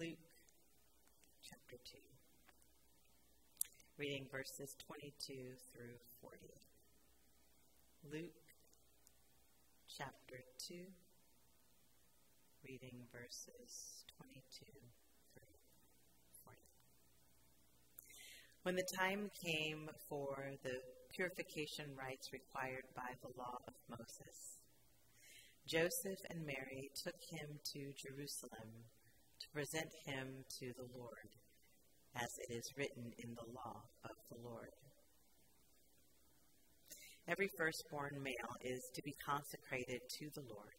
Luke chapter 2, reading verses 22 through 40. Luke chapter 2, reading verses 22 through 40. When the time came for the purification rites required by the law of Moses, Joseph and Mary took him to Jerusalem to present him to the Lord, as it is written in the law of the Lord. Every firstborn male is to be consecrated to the Lord,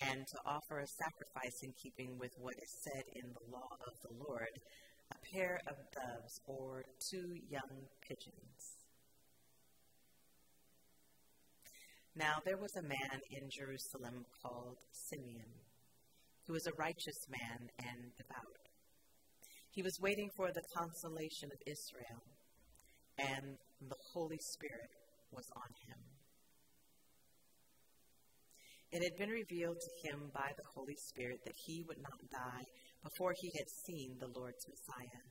and to offer a sacrifice in keeping with what is said in the law of the Lord a pair of doves or two young pigeons. Now there was a man in Jerusalem called Simeon who was a righteous man and devout. He was waiting for the consolation of Israel, and the Holy Spirit was on him. It had been revealed to him by the Holy Spirit that he would not die before he had seen the Lord's Messiah.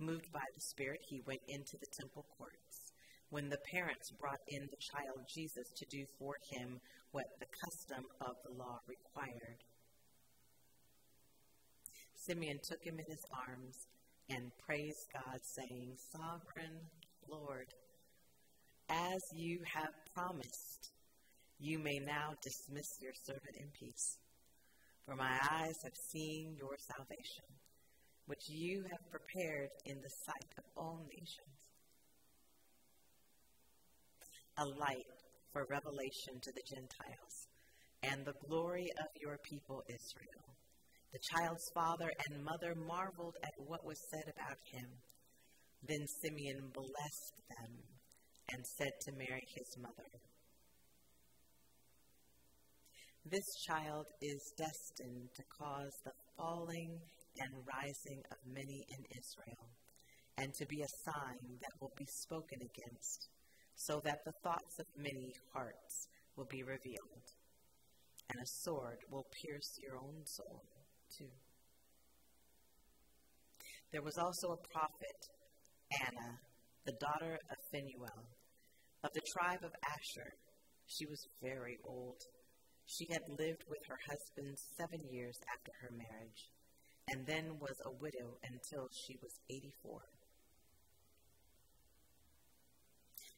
Moved by the Spirit, he went into the temple courts. When the parents brought in the child Jesus to do for him what the custom of the law required, Simeon took him in his arms and praised God, saying, Sovereign Lord, as you have promised, you may now dismiss your servant in peace. For my eyes have seen your salvation, which you have prepared in the sight of all nations. A light for revelation to the Gentiles, and the glory of your people Israel. The child's father and mother marveled at what was said about him. Then Simeon blessed them and said to Mary, his mother, This child is destined to cause the falling and rising of many in Israel, and to be a sign that will be spoken against, so that the thoughts of many hearts will be revealed, and a sword will pierce your own soul there was also a prophet, Anna, the daughter of Phanuel, of the tribe of Asher. She was very old. She had lived with her husband seven years after her marriage, and then was a widow until she was 84.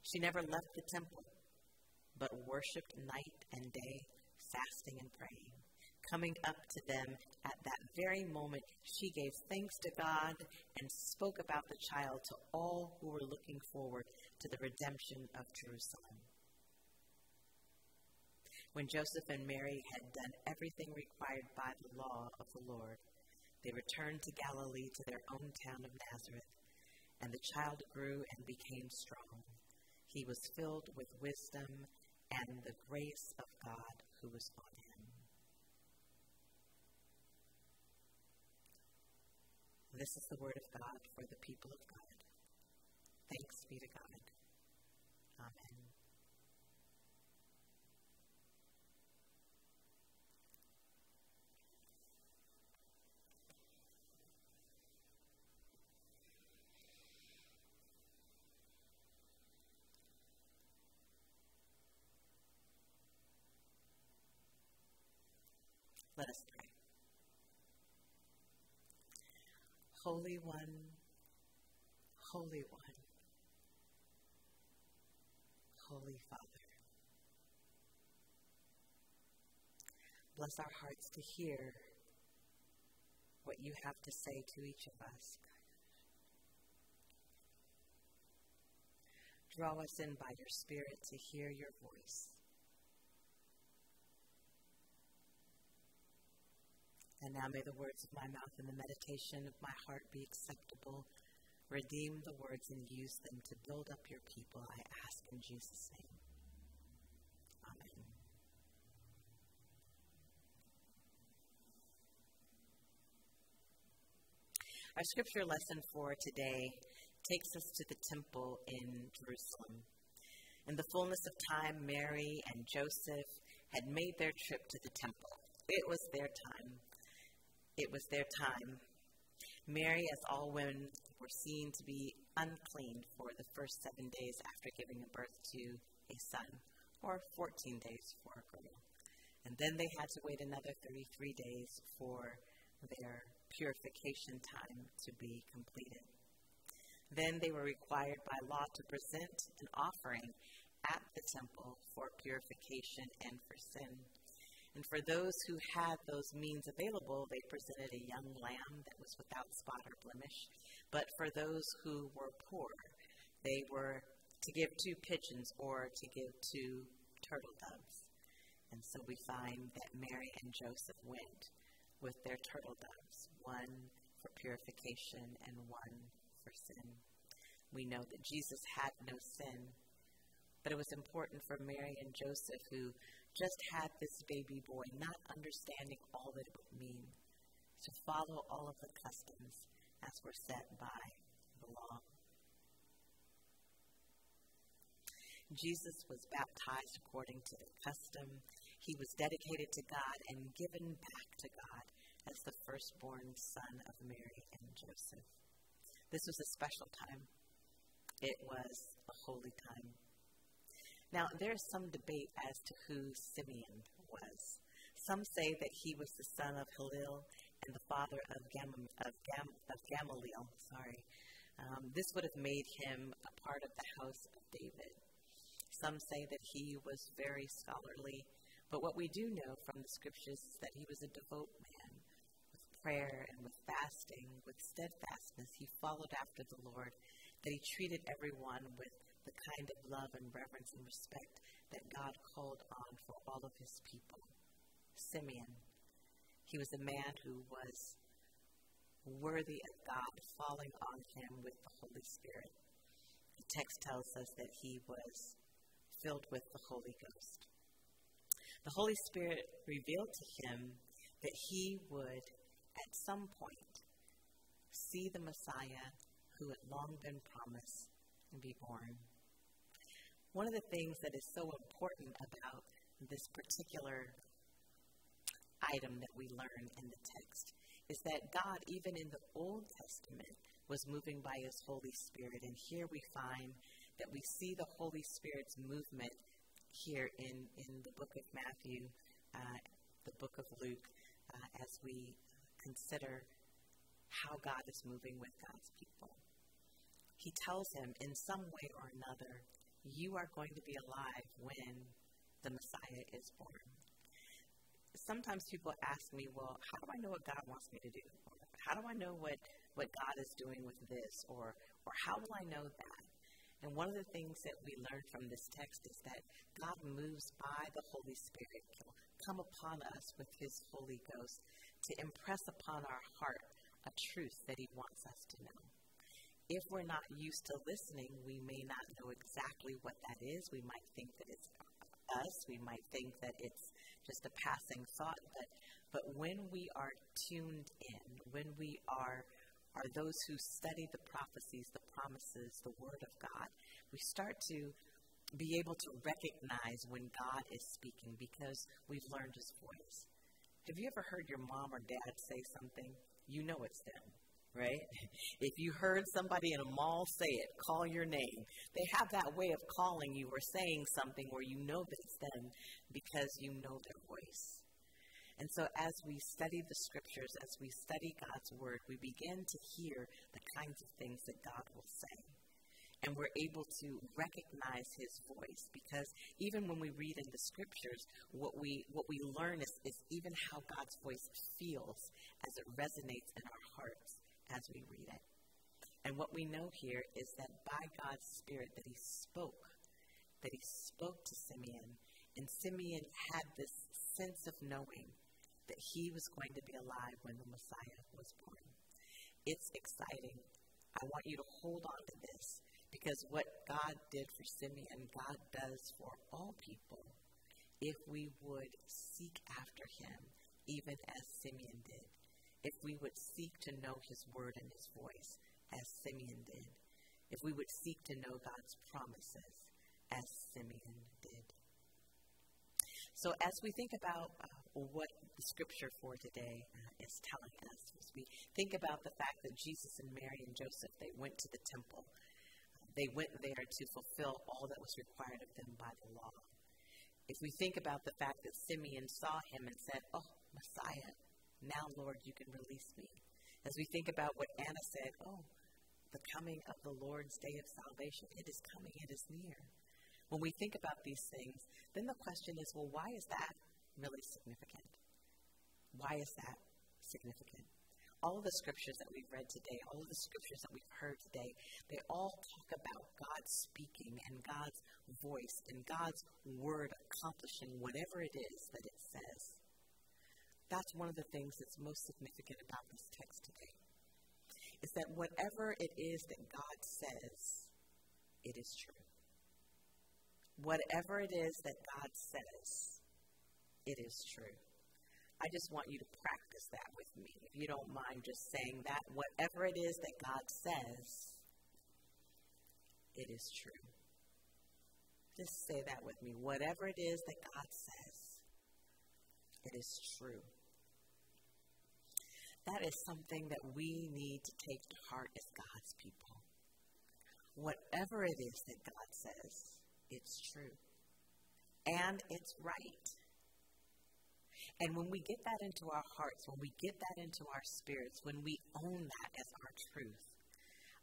She never left the temple, but worshipped night and day, fasting and praying coming up to them at that very moment, she gave thanks to God and spoke about the child to all who were looking forward to the redemption of Jerusalem. When Joseph and Mary had done everything required by the law of the Lord, they returned to Galilee to their own town of Nazareth, and the child grew and became strong. He was filled with wisdom, and the grace of God who was on him. This is the word of God for the people of God. Thanks be to God. Amen. Let us pray. Holy One, Holy One, Holy Father. Bless our hearts to hear what you have to say to each of us. Draw us in by your Spirit to hear your voice. And now may the words of my mouth and the meditation of my heart be acceptable. Redeem the words and use them to build up your people, I ask in Jesus' name. Amen. Our scripture lesson for today takes us to the temple in Jerusalem. In the fullness of time, Mary and Joseph had made their trip to the temple. It was their time. It was their time. Mary, as all women, were seen to be unclean for the first seven days after giving birth to a son, or 14 days for a girl. And then they had to wait another 33 days for their purification time to be completed. Then they were required by law to present an offering at the temple for purification and for sin. And for those who had those means available, they presented a young lamb that was without spot or blemish. But for those who were poor, they were to give two pigeons or to give two turtle doves. And so we find that Mary and Joseph went with their turtle doves, one for purification and one for sin. We know that Jesus had no sin, but it was important for Mary and Joseph, who just had this baby boy, not understanding all that it would mean, to follow all of the customs as were set by the law. Jesus was baptized according to the custom. He was dedicated to God and given back to God as the firstborn son of Mary and Joseph. This was a special time. It was a holy time. Now, there's some debate as to who Simeon was. Some say that he was the son of Hillel and the father of, Gam- of, Gam- of Gamaliel. Sorry. Um, this would have made him a part of the house of David. Some say that he was very scholarly, but what we do know from the scriptures is that he was a devout man. With prayer and with fasting, with steadfastness, he followed after the Lord, that he treated everyone with the kind of love and reverence and respect that God called on for all of his people. Simeon, he was a man who was worthy of God falling on him with the Holy Spirit. The text tells us that he was filled with the Holy Ghost. The Holy Spirit revealed to him that he would, at some point, see the Messiah who had long been promised and be born. One of the things that is so important about this particular item that we learn in the text is that God, even in the Old Testament, was moving by His Holy Spirit. And here we find that we see the Holy Spirit's movement here in, in the book of Matthew, uh, the book of Luke, uh, as we consider how God is moving with God's people. He tells him in some way or another you are going to be alive when the Messiah is born. Sometimes people ask me, well, how do I know what God wants me to do? Or, how do I know what, what God is doing with this? Or, or how will I know that? And one of the things that we learn from this text is that God moves by the Holy Spirit. He'll come upon us with His Holy Ghost to impress upon our heart a truth that He wants us to know if we're not used to listening, we may not know exactly what that is. We might think that it's us. We might think that it's just a passing thought. But, but when we are tuned in, when we are, are those who study the prophecies, the promises, the Word of God, we start to be able to recognize when God is speaking because we've learned His voice. Have you ever heard your mom or dad say something? You know it's them right? If you heard somebody in a mall say it, call your name. They have that way of calling you or saying something where you know that it's them because you know their voice. And so, as we study the scriptures, as we study God's word, we begin to hear the kinds of things that God will say. And we're able to recognize his voice because even when we read in the scriptures, what we, what we learn is, is even how God's voice feels as it resonates in our hearts as we read it. And what we know here is that by God's Spirit that he spoke, that he spoke to Simeon, and Simeon had this sense of knowing that he was going to be alive when the Messiah was born. It's exciting. I want you to hold on to this because what God did for Simeon, God does for all people if we would seek after him, even as Simeon did if we would seek to know His word and His voice, as Simeon did, if we would seek to know God's promises, as Simeon did. So, as we think about uh, what the scripture for today uh, is telling us. As we think about the fact that Jesus and Mary and Joseph, they went to the temple. They went there to fulfill all that was required of them by the law. If we think about the fact that Simeon saw him and said, Oh, Messiah, now, Lord, you can release me. As we think about what Anna said, Oh, the coming of the Lord's day of salvation, it is coming, it is near. When we think about these things, then the question is, well, why is that really significant? Why is that significant? All of the scriptures that we've read today, all of the scriptures that we've heard today, they all talk about God speaking and God's voice and God's word accomplishing whatever it is that it says. That's one of the things that's most significant about this text today. Is that whatever it is that God says, it is true. Whatever it is that God says, it is true. I just want you to practice that with me. If you don't mind just saying that, whatever it is that God says, it is true. Just say that with me. Whatever it is that God says, it is true. That is something that we need to take to heart as God's people. Whatever it is that God says, it's true. And it's right. And when we get that into our hearts, when we get that into our spirits, when we own that as our truth,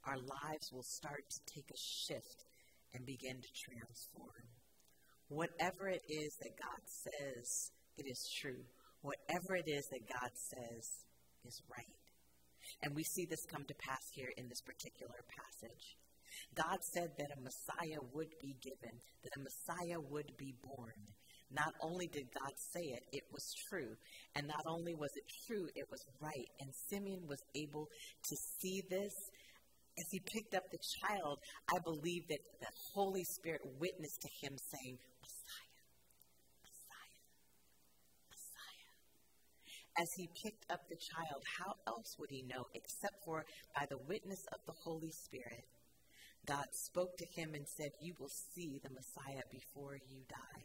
our lives will start to take a shift and begin to transform. Whatever it is that God says, it is true. Whatever it is that God says is right. And we see this come to pass here in this particular passage. God said that a Messiah would be given, that a Messiah would be born. Not only did God say it, it was true. And not only was it true, it was right. And Simeon was able to see this. As he picked up the child, I believe that the Holy Spirit witnessed to him saying, Messiah, Messiah, Messiah. As he picked up the child, how else would he know except for by the witness of the Holy Spirit? God spoke to him and said, You will see the Messiah before you die.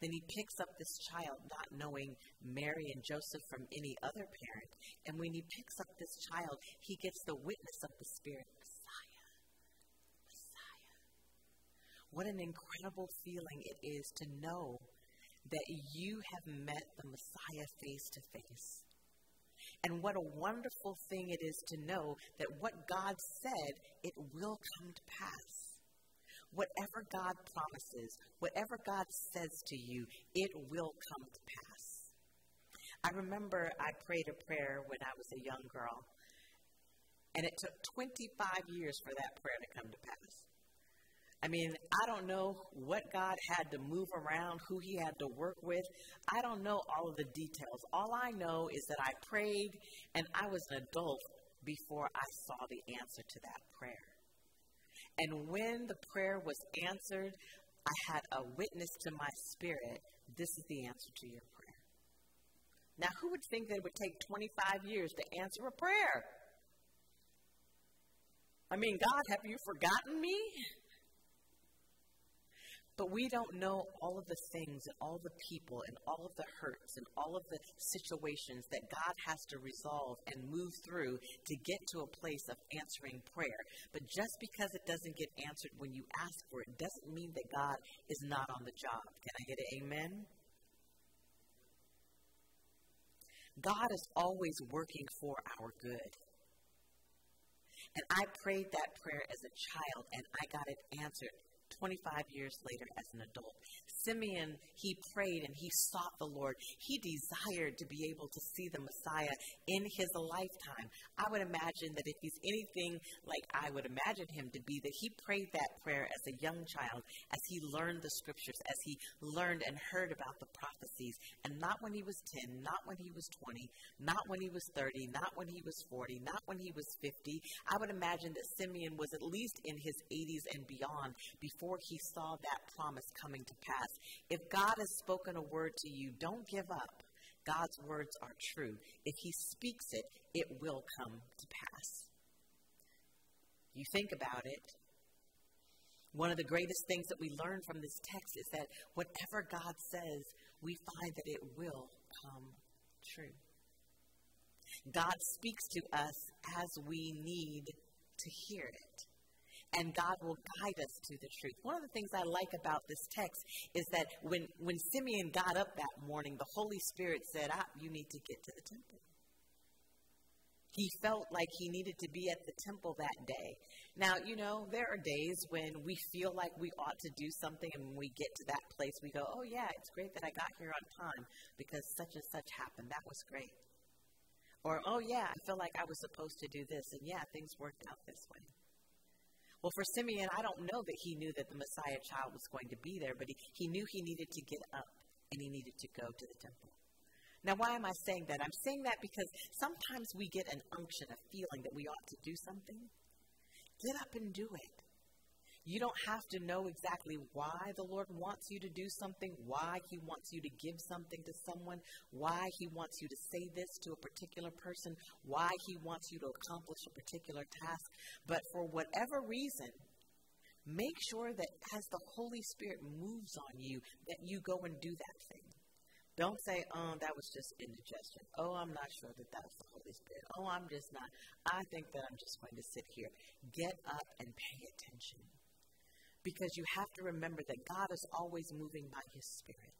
Then he picks up this child, not knowing Mary and Joseph from any other parent. And when he picks up this child, he gets the witness of the Spirit Messiah. Messiah. What an incredible feeling it is to know that you have met the Messiah face to face. And what a wonderful thing it is to know that what God said, it will come to pass. Whatever God promises, whatever God says to you, it will come to pass. I remember I prayed a prayer when I was a young girl, and it took 25 years for that prayer to come to pass. I mean, I don't know what God had to move around, who He had to work with. I don't know all of the details. All I know is that I prayed and I was an adult before I saw the answer to that prayer. And when the prayer was answered, I had a witness to my spirit this is the answer to your prayer. Now, who would think that it would take 25 years to answer a prayer? I mean, God, have you forgotten me? But we don't know all of the things and all the people and all of the hurts and all of the situations that God has to resolve and move through to get to a place of answering prayer. But just because it doesn't get answered when you ask for it doesn't mean that God is not on the job. Can I get an amen? God is always working for our good. And I prayed that prayer as a child and I got it answered 25 years later as an adult. Simeon, he prayed and he sought the Lord. He desired to be able to see the Messiah in his lifetime. I would imagine that if he's anything like I would imagine him to be, that he prayed that prayer as a young child, as he learned the scriptures, as he learned and heard about the prophecies, and not when he was 10, not when he was 20, not when he was 30, not when he was 40, not when he was 50. I would imagine that Simeon was at least in his 80s and beyond before he saw that promise coming to pass. If God has spoken a word to you, don't give up. God's words are true. If He speaks it, it will come to pass. You think about it. One of the greatest things that we learn from this text is that whatever God says, we find that it will come true. God speaks to us as we need to hear it. And God will guide us to the truth. One of the things I like about this text is that when, when Simeon got up that morning, the Holy Spirit said, ah, You need to get to the temple. He felt like he needed to be at the temple that day. Now, you know, there are days when we feel like we ought to do something, and when we get to that place, we go, oh, yeah, it's great that I got here on time because such and such happened. That was great. Or, oh, yeah, I feel like I was supposed to do this, and yeah, things worked out this way. Well, for Simeon, I don't know that he knew that the Messiah child was going to be there, but he, he knew he needed to get up and he needed to go to the temple. Now, why am I saying that? I'm saying that because sometimes we get an unction, a feeling that we ought to do something. Get up and do it. You don't have to know exactly why the Lord wants you to do something, why He wants you to give something to someone, why He wants you to say this to a particular person, why He wants you to accomplish a particular task. But for whatever reason, make sure that as the Holy Spirit moves on you, that you go and do that thing. Don't say, oh, that was just indigestion. Oh, I'm not sure that that was the Holy Spirit. Oh, I'm just not. I think that I'm just going to sit here. Get up and pay attention. Because you have to remember that God is always moving by His Spirit.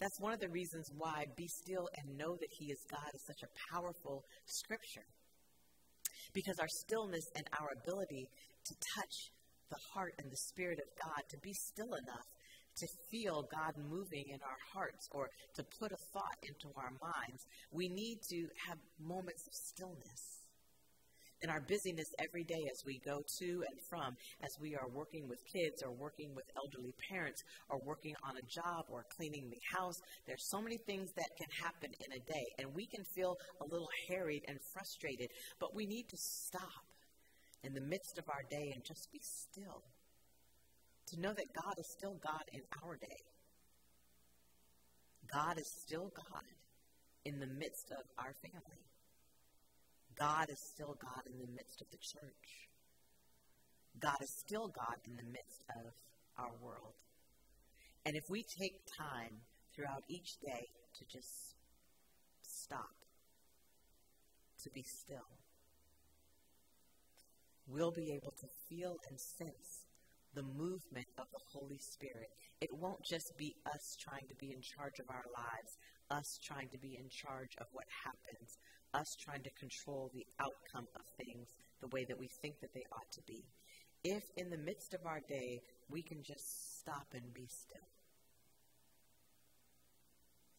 That's one of the reasons why Be Still and Know That He is God is such a powerful scripture. Because our stillness and our ability to touch the heart and the Spirit of God, to be still enough to feel God moving in our hearts or to put a thought into our minds, we need to have moments of stillness. In our busyness every day as we go to and from, as we are working with kids or working with elderly parents or working on a job or cleaning the house, there's so many things that can happen in a day. And we can feel a little harried and frustrated, but we need to stop in the midst of our day and just be still to know that God is still God in our day. God is still God in the midst of our family. God is still God in the midst of the church. God is still God in the midst of our world. And if we take time throughout each day to just stop, to be still, we'll be able to feel and sense the movement of the Holy Spirit. It won't just be us trying to be in charge of our lives, us trying to be in charge of what happens, us trying to control the outcome of things the way that we think that they ought to be. If in the midst of our day we can just stop and be still.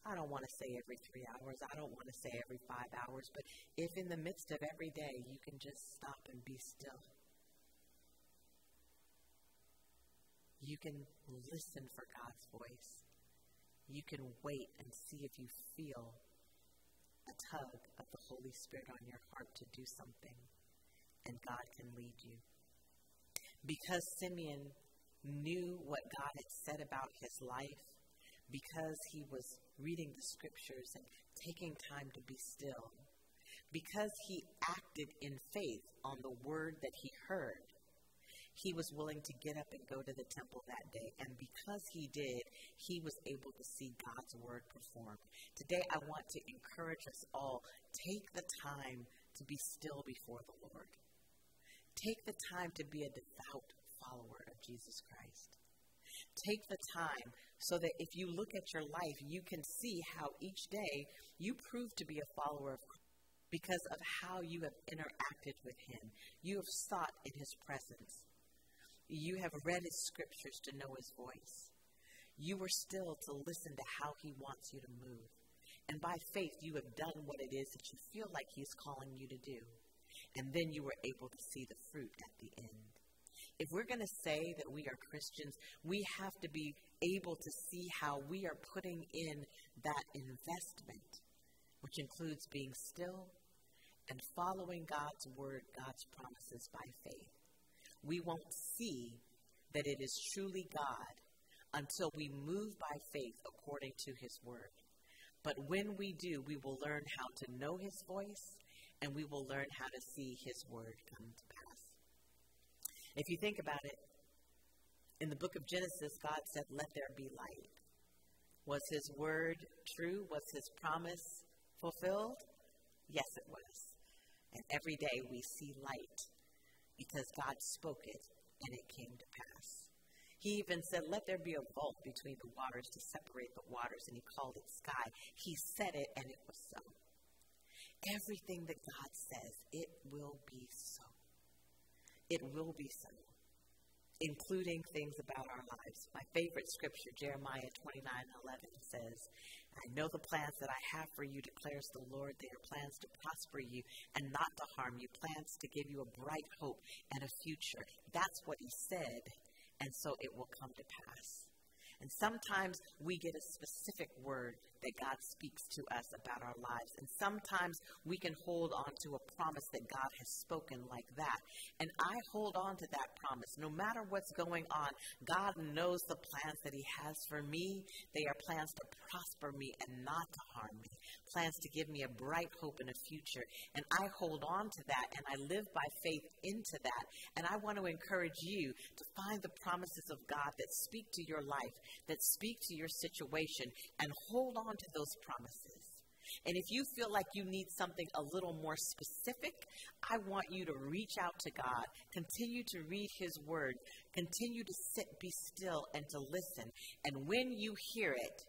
I don't want to say every three hours. I don't want to say every five hours. But if in the midst of every day you can just stop and be still You can listen for God's voice. You can wait and see if you feel a tug of the Holy Spirit on your heart to do something, and God can lead you. Because Simeon knew what God had said about his life, because he was reading the scriptures and taking time to be still, because he acted in faith on the word that he heard, he was willing to get up and go to the temple that day. And because he did, he was able to see God's word performed. Today, I want to encourage us all take the time to be still before the Lord. Take the time to be a devout follower of Jesus Christ. Take the time so that if you look at your life, you can see how each day you prove to be a follower of Christ because of how you have interacted with Him. You have sought in His presence. You have read his scriptures to know his voice. You were still to listen to how he wants you to move. And by faith, you have done what it is that you feel like he's calling you to do. And then you were able to see the fruit at the end. If we're going to say that we are Christians, we have to be able to see how we are putting in that investment, which includes being still and following God's word, God's promises by faith we won't see that it is truly God until we move by faith according to His Word. But when we do, we will learn how to know His voice and we will learn how to see His Word come to pass. If you think about it, in the book of Genesis, God said, Let there be light. Was his word true? Was his promise fulfilled? Yes, it was. And every day we see light because God spoke it and it came to pass. He even said, Let there be a vault between the waters to separate the waters, and he called it sky. He said it, and it was so. Everything that God says, it will be so. It will be so including things about our lives. My favorite scripture, Jeremiah 29 11, says, I know the plans that I have for you, declares the Lord. They are plans to prosper you and not to harm you, plans to give you a bright hope and a future. That's what he said, and so it will come to pass. And sometimes we get a specific word that God speaks to us about our lives. And sometimes we can hold on to a promise that God has spoken like that. And I hold on to that promise. No matter what's going on, God knows the plans that He has for me. They are plans to prosper me and not to harm me, plans to give me a bright hope and a future. And I hold on to that and I live by faith into that. And I want to encourage you to find the promises of God that speak to your life, that speak to your situation, and hold on to those promises. And if you feel like you need something a little more specific, I want you to reach out to God, continue to read His Word, continue to sit, be still, and to listen. And when you hear it,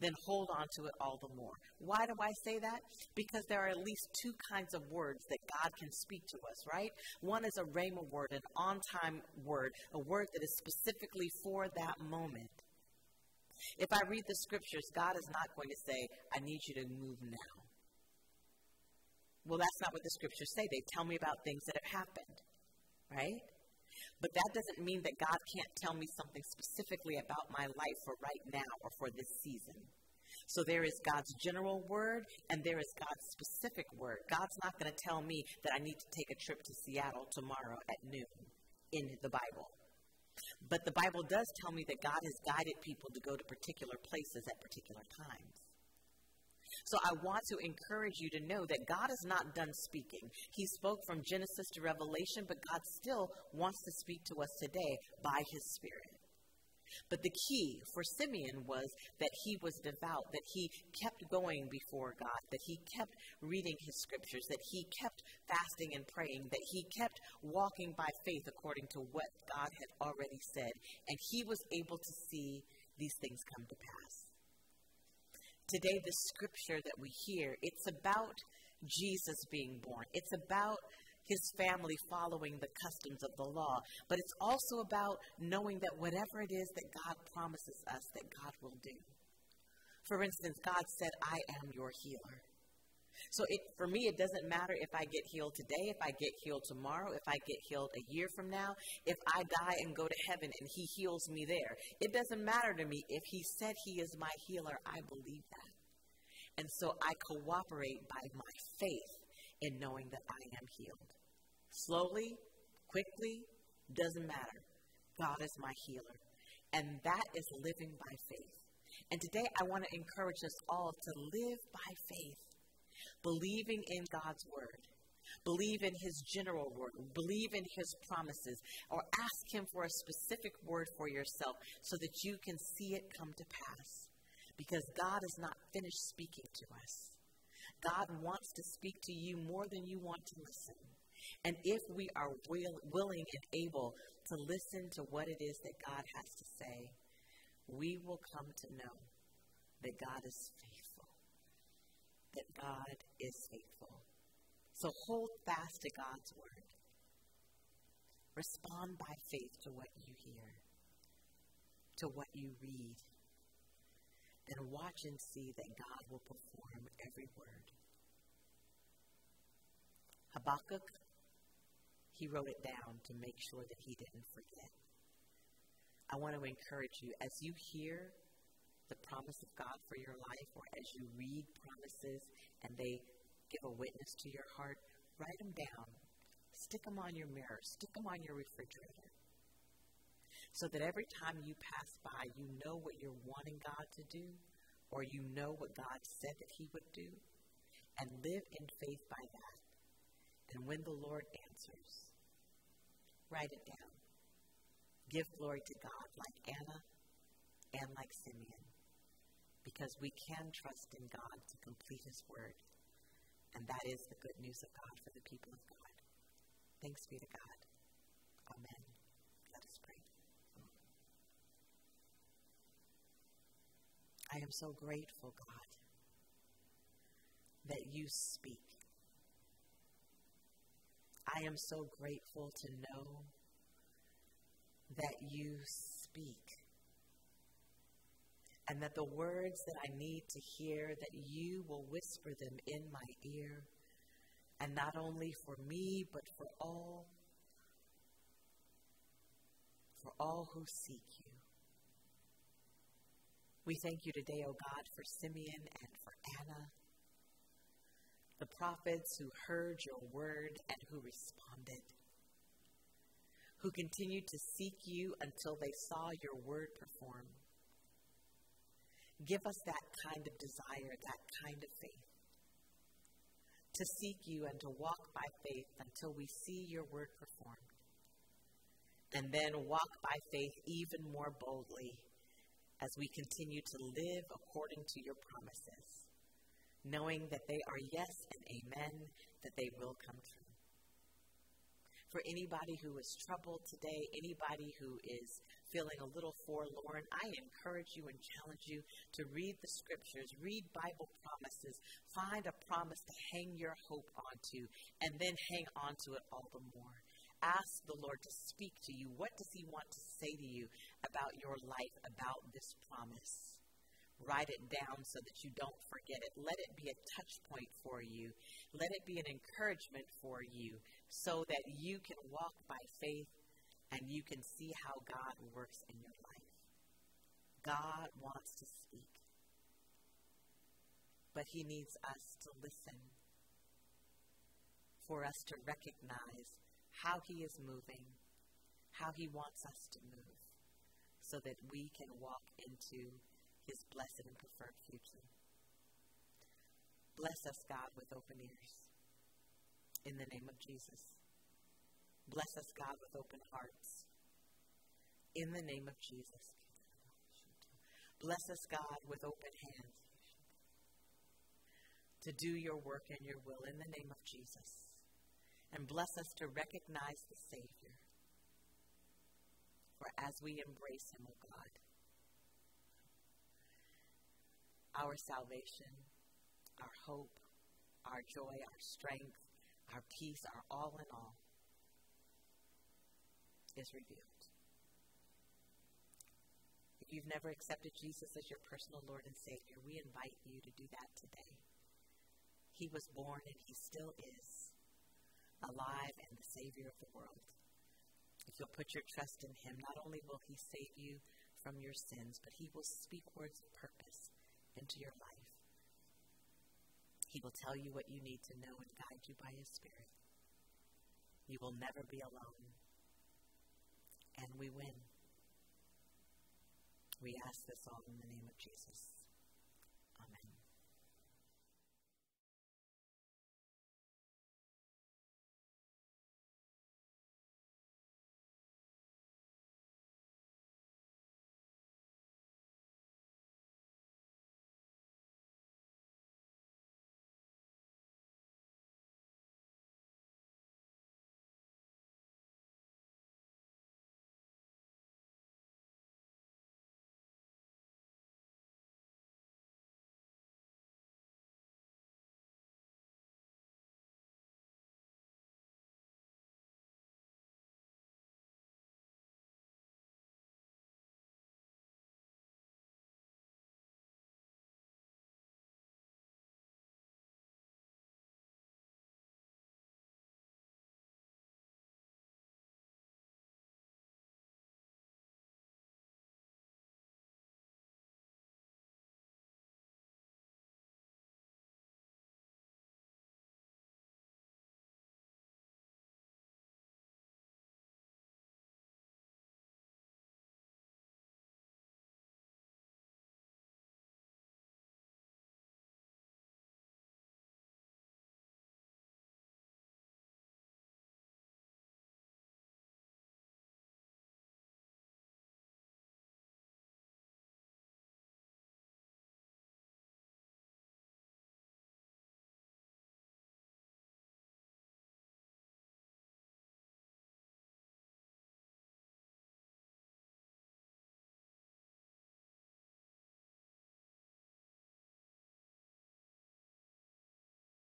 then hold on to it all the more. Why do I say that? Because there are at least two kinds of words that God can speak to us, right? One is a rhema word, an on time word, a word that is specifically for that moment. If I read the scriptures, God is not going to say, I need you to move now. Well, that's not what the scriptures say. They tell me about things that have happened, right? But that doesn't mean that God can't tell me something specifically about my life for right now or for this season. So there is God's general word and there is God's specific word. God's not going to tell me that I need to take a trip to Seattle tomorrow at noon in the Bible. But the Bible does tell me that God has guided people to go to particular places at particular times. So I want to encourage you to know that God is not done speaking. He spoke from Genesis to Revelation, but God still wants to speak to us today by His Spirit. But the key for Simeon was that he was devout, that he kept going before God, that he kept reading his scriptures, that he kept fasting and praying, that he kept walking by faith according to what God had already said. And he was able to see these things come to pass. Today, the scripture that we hear, it's about Jesus being born. It's about his family following the customs of the law. But it's also about knowing that whatever it is that God promises us, that God will do. For instance, God said, I am your healer. So it, for me, it doesn't matter if I get healed today, if I get healed tomorrow, if I get healed a year from now, if I die and go to heaven and He heals me there. It doesn't matter to me. If He said He is my healer, I believe that. And so I cooperate by my faith in knowing that I am healed. Slowly, quickly, doesn't matter. God is my healer. And that is living by faith. And today I want to encourage us all to live by faith, believing in God's word. Believe in his general word. Believe in his promises. Or ask him for a specific word for yourself so that you can see it come to pass. Because God is not finished speaking to us. God wants to speak to you more than you want to listen. And if we are will, willing and able to listen to what it is that God has to say, we will come to know that God is faithful. That God is faithful. So hold fast to God's word. Respond by faith to what you hear, to what you read, and watch and see that God will perform every word. Habakkuk he wrote it down to make sure that he didn't forget. I want to encourage you as you hear the promise of God for your life, or as you read promises and they give a witness to your heart, write them down. Stick them on your mirror, stick them on your refrigerator. So that every time you pass by, you know what you're wanting God to do, or you know what God said that He would do, and live in faith by that. And when the Lord answers, Write it down. Give glory to God like Anna and like Simeon because we can trust in God to complete His word. And that is the good news of God for the people of God. Thanks be to God. Amen. Let us pray. I am so grateful, God, that you speak. I am so grateful to know that you speak and that the words that I need to hear, that you will whisper them in my ear, and not only for me, but for all, for all who seek you. We thank you today, O oh God, for Simeon and for Anna, the prophets who heard your word and who responded, who continued to seek you until they saw your word perform. Give us that kind of desire, that kind of faith. To seek you and to walk by faith until we see your word performed. And then walk by faith even more boldly as we continue to live according to your promises, knowing that they are yes and amen, that they will come true for anybody who is troubled today, anybody who is feeling a little forlorn, I encourage you and challenge you to read the scriptures, read Bible promises, find a promise to hang your hope onto, and then hang onto it all the more. Ask the Lord to speak to you. What does He want to say to you about your life, about this promise? Write it down so that you don't forget it. Let it be a touch point for you. Let it be an encouragement for you so that you can walk by faith and you can see how God works in your life. God wants to speak, but He needs us to listen, for us to recognize how He is moving, how He wants us to move, so that we can walk into His blessed and preferred future. Bless us, God, with open ears in the name of Jesus. Bless us, God, with open hearts in the name of Jesus. Bless us, God, with open hands to do your work and your will in the name of Jesus. And bless us to recognize the Savior. For as we embrace Him, O oh God, our salvation, our hope, our joy, our strength, our peace, our all in all, is revealed. If you've never accepted Jesus as your personal Lord and Savior, we invite you to do that today. He was born and he still is alive and the Savior of the world. If you'll put your trust in him, not only will he save you from your sins, but he will speak words of purpose into your life. He will tell you what you need to know and guide you by His Spirit. You will never be alone. And we win. We ask this all in the name of Jesus.